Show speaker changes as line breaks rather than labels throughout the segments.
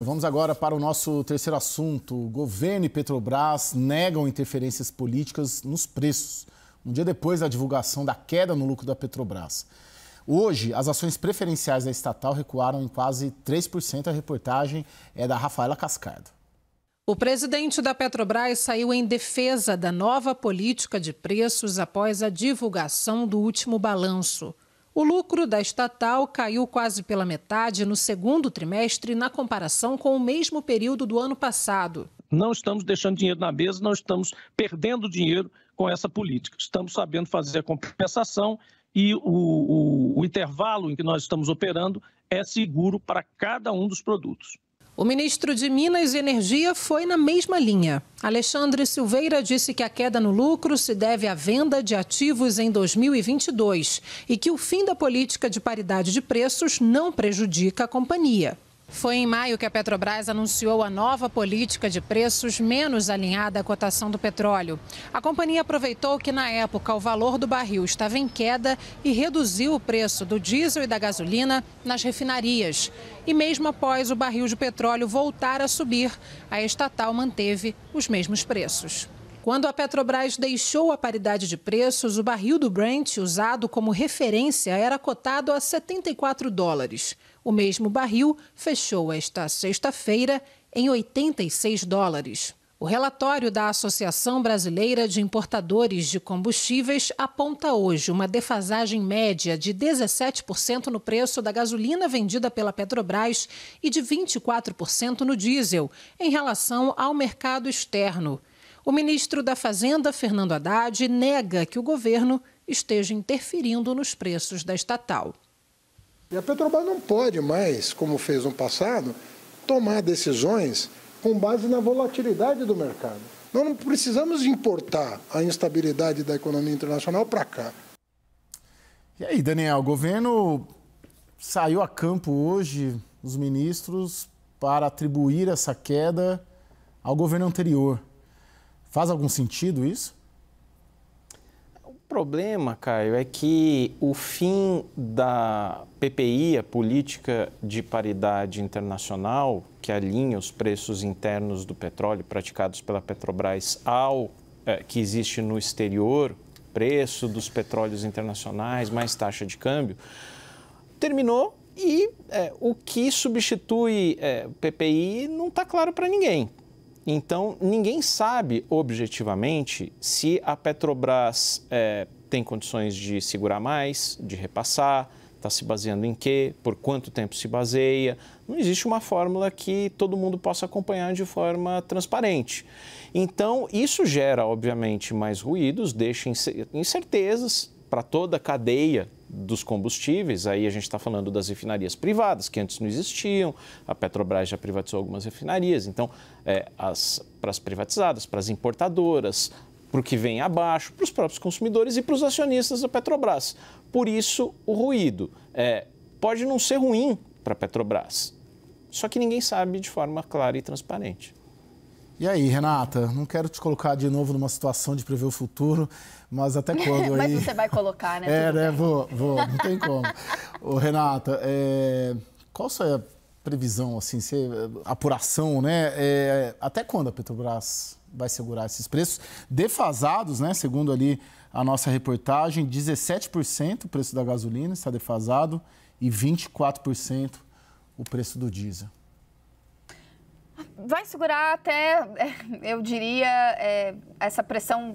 Vamos agora para o nosso terceiro assunto. O governo e Petrobras negam interferências políticas nos preços, um dia depois da divulgação da queda no lucro da Petrobras. Hoje, as ações preferenciais da estatal recuaram em quase 3%. A reportagem é da Rafaela Cascardo.
O presidente da Petrobras saiu em defesa da nova política de preços após a divulgação do último balanço. O lucro da estatal caiu quase pela metade no segundo trimestre na comparação com o mesmo período do ano passado.
Não estamos deixando dinheiro na mesa, não estamos perdendo dinheiro com essa política. Estamos sabendo fazer a compensação e o, o, o intervalo em que nós estamos operando é seguro para cada um dos produtos.
O ministro de Minas e Energia foi na mesma linha. Alexandre Silveira disse que a queda no lucro se deve à venda de ativos em 2022 e que o fim da política de paridade de preços não prejudica a companhia. Foi em maio que a Petrobras anunciou a nova política de preços menos alinhada à cotação do petróleo. A companhia aproveitou que, na época, o valor do barril estava em queda e reduziu o preço do diesel e da gasolina nas refinarias. E mesmo após o barril de petróleo voltar a subir, a estatal manteve os mesmos preços. Quando a Petrobras deixou a paridade de preços, o barril do Brent, usado como referência, era cotado a 74 dólares. O mesmo barril fechou esta sexta-feira em 86 dólares. O relatório da Associação Brasileira de Importadores de Combustíveis aponta hoje uma defasagem média de 17% no preço da gasolina vendida pela Petrobras e de 24% no diesel, em relação ao mercado externo. O ministro da Fazenda, Fernando Haddad, nega que o governo esteja interferindo nos preços da estatal.
E a Petrobras não pode mais, como fez no passado, tomar decisões com base na volatilidade do mercado. Nós não precisamos importar a instabilidade da economia internacional para cá.
E aí, Daniel, o governo saiu a campo hoje, os ministros, para atribuir essa queda ao governo anterior. Faz algum sentido isso?
Problema, Caio, é que o fim da PPI, a Política de Paridade Internacional, que alinha os preços internos do petróleo praticados pela Petrobras ao é, que existe no exterior, preço dos petróleos internacionais, mais taxa de câmbio, terminou e é, o que substitui é, PPI não está claro para ninguém. Então, ninguém sabe objetivamente se a Petrobras é, tem condições de segurar mais, de repassar, está se baseando em quê, por quanto tempo se baseia. Não existe uma fórmula que todo mundo possa acompanhar de forma transparente. Então, isso gera, obviamente, mais ruídos, deixa incertezas para toda a cadeia dos combustíveis, aí a gente está falando das refinarias privadas, que antes não existiam, a Petrobras já privatizou algumas refinarias, então, é, para as privatizadas, para as importadoras, para o que vem abaixo, para os próprios consumidores e para os acionistas da Petrobras. Por isso, o ruído é, pode não ser ruim para a Petrobras, só que ninguém sabe de forma clara e transparente.
E aí, Renata, não quero te colocar de novo numa situação de prever o futuro, mas até quando
aí... mas você vai colocar, né?
É, né? Vou, vou, não tem como. Ô, Renata, é... qual a sua previsão, assim, se... apuração, né? É... Até quando a Petrobras vai segurar esses preços defasados, né? Segundo ali a nossa reportagem, 17% o preço da gasolina está defasado e 24% o preço do diesel
vai segurar até, é, eu diria, é, essa pressão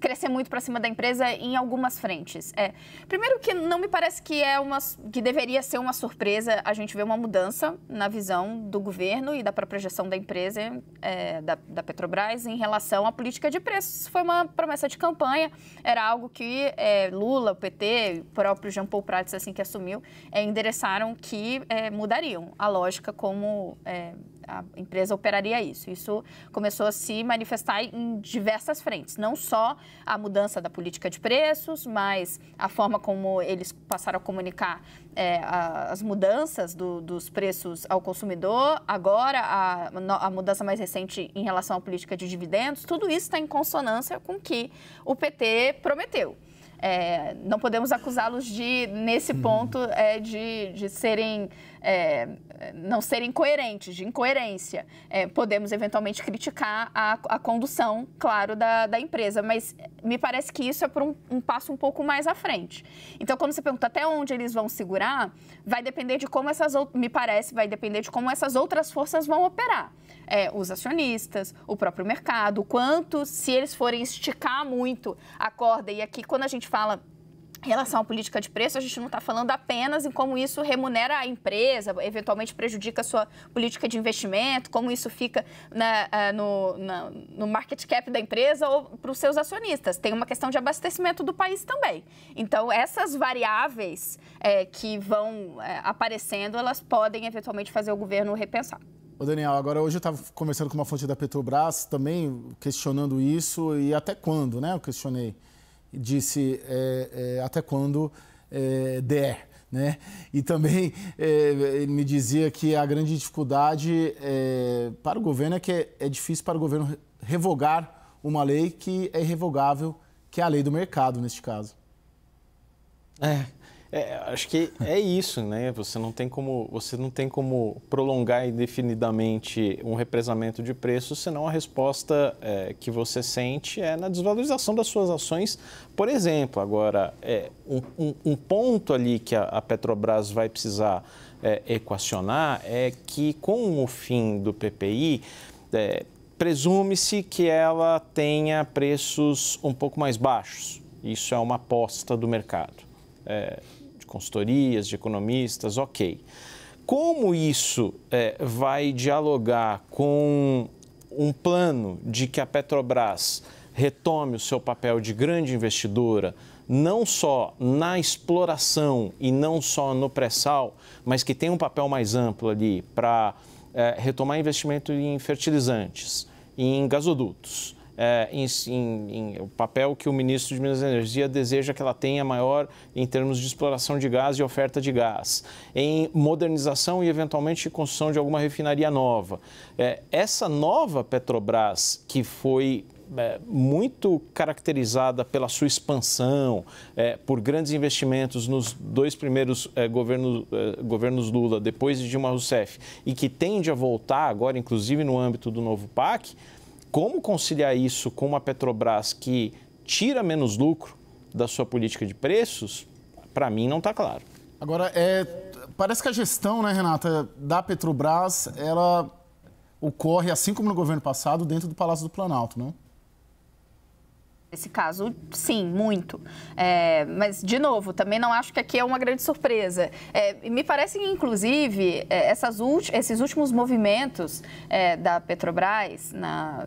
crescer muito para cima da empresa em algumas frentes. É, primeiro que não me parece que é uma que deveria ser uma surpresa a gente ver uma mudança na visão do governo e da própria gestão da empresa é, da, da, Petrobras em relação à política de preços. Foi uma promessa de campanha, era algo que é, Lula, o PT, o próprio Jean Paul Prats assim que assumiu, é, endereçaram que é, mudariam a lógica como é, a empresa operaria isso. Isso começou a se manifestar em diversas frentes, não só a mudança da política de preços, mas a forma como eles passaram a comunicar é, a, as mudanças do, dos preços ao consumidor, agora a, a, mudança mais recente em relação à política de dividendos, tudo isso está em consonância com o que o PT prometeu. É, não podemos acusá-los de, nesse ponto, é, de, de serem é, não serem coerentes, de incoerência. É, podemos eventualmente criticar a, a condução, claro, da, da, empresa, mas me parece que isso é por um, um, passo um pouco mais à frente. Então, quando você pergunta até onde eles vão segurar, vai depender de como essas me parece, vai depender de como essas outras forças vão operar. É, os acionistas, o próprio mercado, quanto, se eles forem esticar muito a corda, e aqui quando a gente fala em relação à política de preço, a gente não está falando apenas em como isso remunera a empresa, eventualmente prejudica a sua política de investimento, como isso fica na, eh, no, na, no market cap da empresa ou para os seus acionistas. Tem uma questão de abastecimento do país também. Então, essas variáveis é, que vão é, aparecendo, elas podem eventualmente fazer o governo repensar.
Ô Daniel, agora hoje eu estava conversando com uma fonte da Petrobras também questionando isso e até quando, né? Eu questionei disse é, é, até quando é, der. Né? E também é, ele me dizia que a grande dificuldade é, para o governo é que é, é, difícil para o governo revogar uma lei que é irrevogável, que é a lei do mercado, neste caso.
É, é, acho que é isso, né? Você não tem como, você não tem como prolongar indefinidamente um represamento de preços, senão a resposta é, que você sente é na desvalorização das suas ações. Por exemplo, agora, é, um, um, um ponto ali que a, a Petrobras vai precisar é, equacionar é que com o fim do PPI, é, presume-se que ela tenha preços um pouco mais baixos. Isso é uma aposta do mercado. É, consultorias, de economistas, ok. Como isso é, vai dialogar com um plano de que a Petrobras retome o seu papel de grande investidora, não só na exploração e não só no pré-sal, mas que tem um papel mais amplo ali para é, retomar investimento em fertilizantes, em gasodutos, é, em, em, em, o papel que o ministro de Minas e Energia deseja que ela tenha maior em termos de exploração de gás e oferta de gás, em modernização e eventualmente construção de alguma refinaria nova. É, essa nova Petrobras, que foi é, muito caracterizada pela sua expansão, é, por grandes investimentos nos dois primeiros é, governos, é, governos Lula, depois de Dilma Rousseff, e que tende a voltar agora, inclusive no âmbito do novo PAC, como conciliar isso com uma Petrobras que tira menos lucro da sua política de preços, para mim não está claro.
Agora, é, parece que a gestão, né, Renata, da Petrobras, ela ocorre, assim como no governo passado, dentro do Palácio do Planalto, não?
Nesse caso, sim, muito. É, mas, de novo, também não acho que aqui é uma grande surpresa. É, me parece que, inclusive, é, essas esses últimos movimentos é, da Petrobras, na,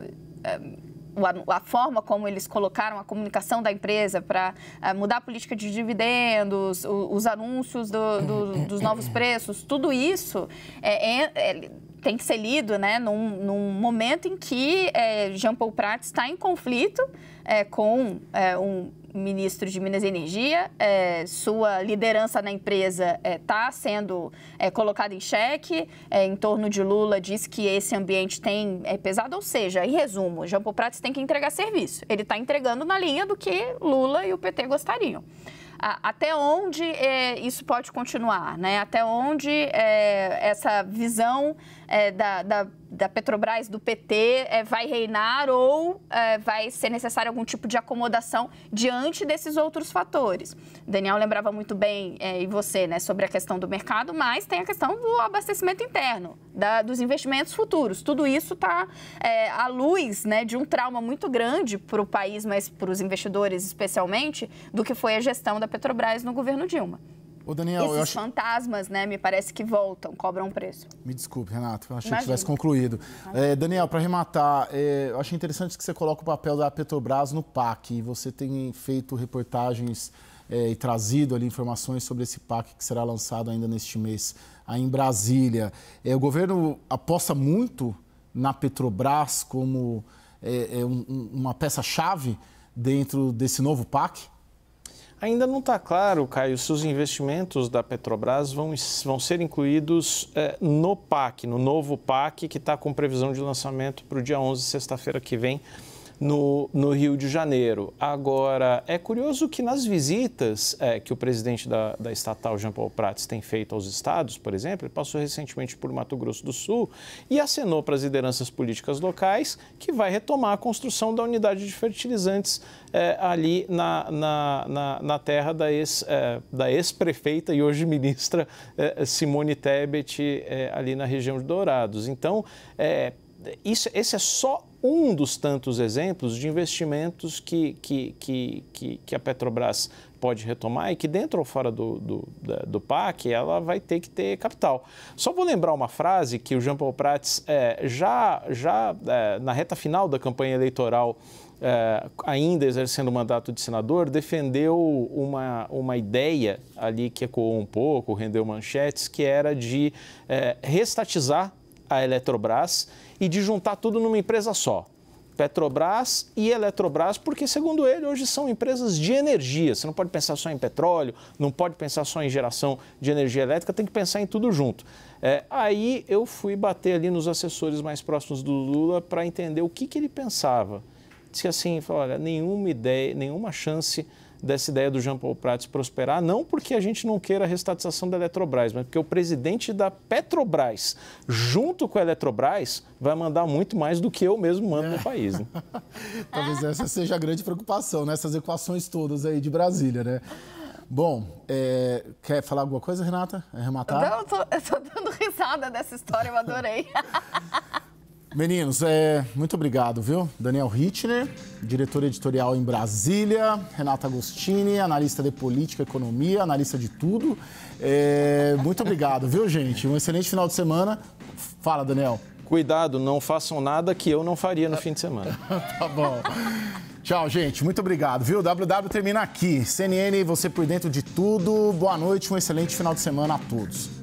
é, a, forma como eles colocaram a comunicação da empresa para é, mudar a política de dividendos, os, os anúncios do, do, dos novos preços, tudo isso é, tem que ser lido né, num, num momento em que Jean Paul Prats está em conflito é, com é, um ministro de Minas e Energia, é, sua liderança na empresa está é, sendo é, colocada em xeque, é, em torno de Lula diz que esse ambiente tem é pesado, ou seja, em resumo, Jean Paul Prats tem que entregar serviço. Ele está entregando na linha do que Lula e o PT gostariam até onde é, isso pode continuar, né? Até onde é, essa visão é, da, da, da, Petrobras, do PT, é, vai reinar ou é, vai ser necessário algum tipo de acomodação diante desses outros fatores. Daniel lembrava muito bem, é, e você, né, sobre a questão do mercado, mas tem a questão do abastecimento interno, da, dos investimentos futuros. Tudo isso está à luz né, de um trauma muito grande para o país, mas para os investidores especialmente, do que foi a gestão da Petrobras no governo Dilma.
Ô Daniel,
Esses
eu acho...
fantasmas, né, me parece que voltam, cobram preço.
Me desculpe, Renato, eu achei Imagina. que tivesse concluído. É, Daniel, para arrematar, é, eu achei interessante que você coloca o papel da Petrobras no PAC. E você tem feito reportagens é, e trazido ali informações sobre esse PAC que será lançado ainda neste mês aí em Brasília. É, o governo aposta muito na Petrobras como é, é um, uma peça-chave dentro desse novo PAC?
Ainda não está claro, Caio, se os investimentos da Petrobras vão, vão ser incluídos é, no PAC, no novo PAC, que está com previsão de lançamento para o dia 11, sexta-feira que vem, no, no Rio de Janeiro. Agora, é curioso que nas visitas é, que o presidente da, da estatal, Jean Paul Prats, tem feito aos estados, por exemplo, ele passou recentemente por Mato Grosso do Sul e acenou para as lideranças políticas locais que vai retomar a construção da unidade de fertilizantes é, ali na, na, na, na, terra da ex-prefeita é, ex e hoje ministra é, Simone Tebet, é, ali na região de Dourados. Então, é, isso, esse é só um dos tantos exemplos de investimentos que, que, que, que, que a Petrobras pode retomar e que dentro ou fora do, do, do, PAC ela vai ter que ter capital. Só vou lembrar uma frase que o Jean Paul Prats é, já, já é, na reta final da campanha eleitoral é, ainda exercendo o mandato de senador, defendeu uma, uma ideia ali que ecoou um pouco, rendeu manchetes, que era de é, restatizar a Eletrobras e de juntar tudo numa empresa só. Petrobras e Eletrobras, porque, segundo ele, hoje são empresas de energia. Você não pode pensar só em petróleo, não pode pensar só em geração de energia elétrica, tem que pensar em tudo junto. É, aí eu fui bater ali nos assessores mais próximos do Lula para entender o que, que ele pensava. Disse assim, olha, nenhuma ideia, nenhuma chance dessa ideia do Jean Paul Prats prosperar, não porque a gente não queira a restatização da Eletrobras, mas porque o presidente da Petrobras, junto com a Eletrobras, vai mandar muito mais do que eu mesmo mando é. no país. Né?
Talvez essa seja a grande preocupação, nessas equações todas aí de Brasília, né? Bom, é, quer falar alguma coisa, Renata? É
rematar? Não, eu tô, eu tô dando risada dessa história, eu adorei.
Meninos, é, muito obrigado, viu? Daniel Hitner, diretor editorial em Brasília, Renata Agostini, analista de política, economia, analista de tudo. É, muito obrigado, viu, gente? Um excelente final de semana. Fala, Daniel.
Cuidado, não façam nada que eu não faria no fim de semana.
tá bom. Tchau, gente. Muito obrigado, viu? WW termina aqui. CNN, você por dentro de tudo. Boa noite, um excelente final de semana a todos.